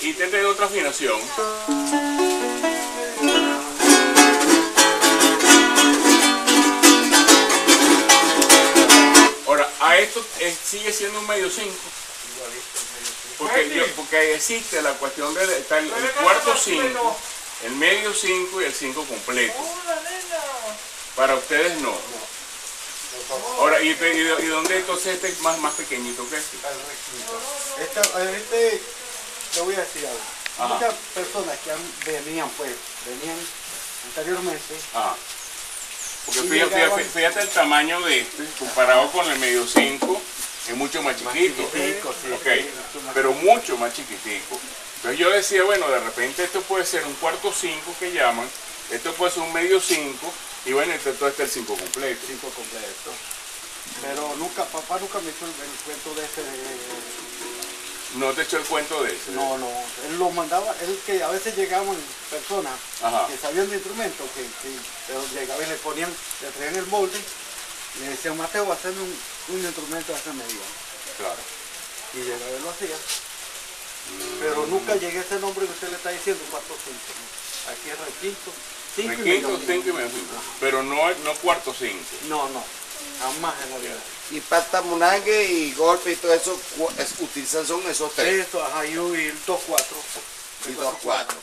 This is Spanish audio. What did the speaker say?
Y te tengo otra afinación. Ahora, a esto eh, sigue siendo un medio 5. Porque, yo- porque existe la cuestión de está el, el cuarto 5, el medio 5 y el 5 completo. Para ustedes no. Ahora, ¿y, y y dónde entonces este es más, más pequeñito que este? Esta, este, le voy a decir algo. Ajá. Muchas personas que han- venían, pues, venían anteriormente, Ajá. Porque Y fíjate, llegaban- fíjate- fíjate el tamaño de este, comparado con el medio 5, es mucho más chiquito. chiquitico, sí. Ok, pero mucho más chiquitico. Entonces yo decía, bueno, de repente esto puede ser un cuarto 5 que llaman, esto puede ser un medio 5, y bueno, esto todo está el 5 completo. cinco completos. Pero nunca, papá nunca me hizo el, el cuento de ese. de- No te echo el cuento de ese. no, no, él lo mandaba, él que a veces llegaban personas Ajá. que sabían de instrumentos, que, que pero llegaban y le ponían, le traían el molde, y le decían, Mateo, hacerme un, un instrumento de esa medida. Claro. Y llegaba y lo hacía. Pero nunca llegué a ese nombre que usted le está diciendo, cuatro cinco. ¿no? Aquí era el quinto, cinco y Requinto, medio. 5 y medio 5. Pero no, no cuarto 5. No, no, jamás en la vida. Y pata munangue y golpe y todo eso es- utilizan son esos tres. Eso, ajá, y dos cuatro. Y dos cuatro.